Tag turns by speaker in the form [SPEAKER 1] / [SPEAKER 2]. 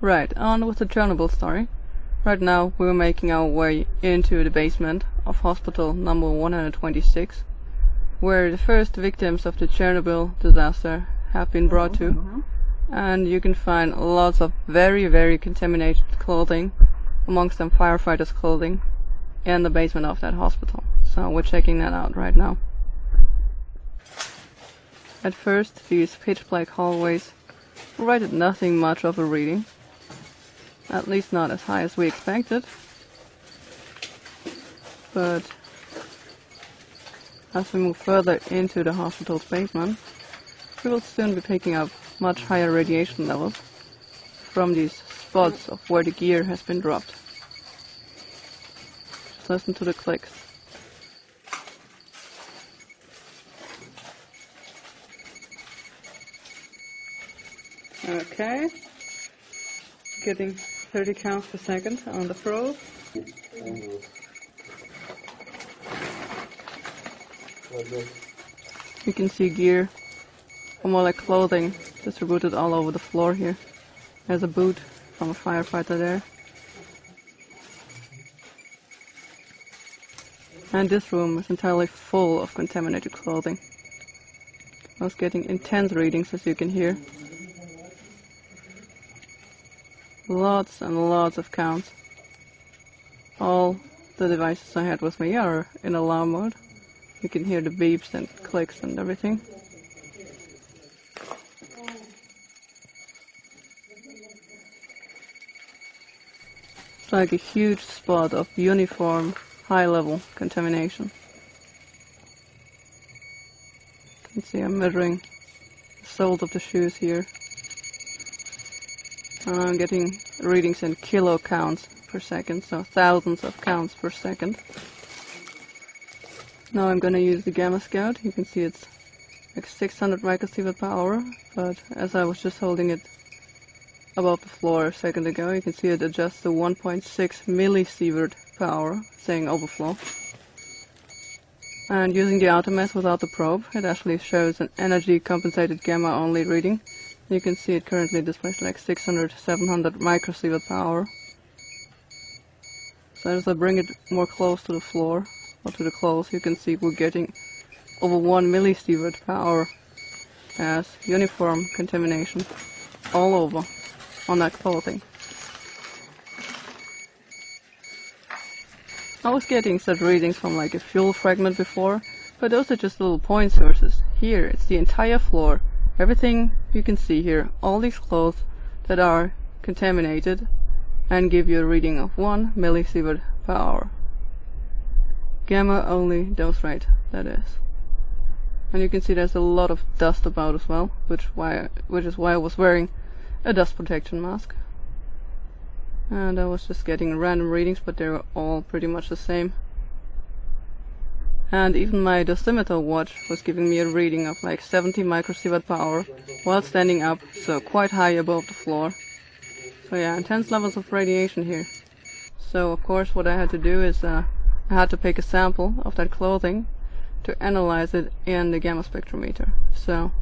[SPEAKER 1] Right, on with the Chernobyl story. Right now we're making our way into the basement of hospital number 126, where the first victims of the Chernobyl disaster have been brought to. Mm-hmm. And you can find lots of very, very contaminated clothing, amongst them firefighters' clothing, in the basement of that hospital. So we're checking that out right now. At first, these pitch black hallways provided nothing much of a reading. At least not as high as we expected. But as we move further into the hospital's basement, we will soon be picking up much higher radiation levels from these spots of where the gear has been dropped. Just listen to the clicks. Okay. Getting 30 counts per second on the probe. You can see gear, or more like clothing, distributed all over the floor here. There's a boot from a firefighter there. And this room is entirely full of contaminated clothing. I was getting intense readings as you can hear. Lots and lots of counts. All the devices I had with me are in alarm mode. You can hear the beeps and clicks and everything. It's like a huge spot of uniform, high level contamination. You can see I'm measuring the soles of the shoes here. I'm getting readings in kilo counts per second, so thousands of counts per second. Now I'm gonna use the Gamma Scout. You can see it's like 600 microsievert per hour, but as I was just holding it above the floor a second ago, you can see it adjusts to 1.6 millisievert per hour, saying overflow. And using the Automess without the probe, it actually shows an energy compensated gamma only reading. You can see it currently displays like 600, 700 microsievert hour. So as I bring it more close to the floor, or to the close, you can see we're getting over 1 millisievert hour as uniform contamination all over on that clothing. I was getting such readings from like a fuel fragment before, but those are just little point sources. Here, it's the entire floor. Everything you can see here, all these clothes that are contaminated and give you a reading of 1 millisievert per hour. Gamma only dose rate, that is. And you can see there's a lot of dust about as well, which why which is why I was wearing a dust protection mask. And I was just getting random readings, but they were all pretty much the same. And even my dosimeter watch was giving me a reading of like 70 microsievert per hour while standing up, so quite high above the floor. So yeah, intense levels of radiation here. So of course what I had to do is uh, I had to pick a sample of that clothing to analyze it in the gamma spectrometer. So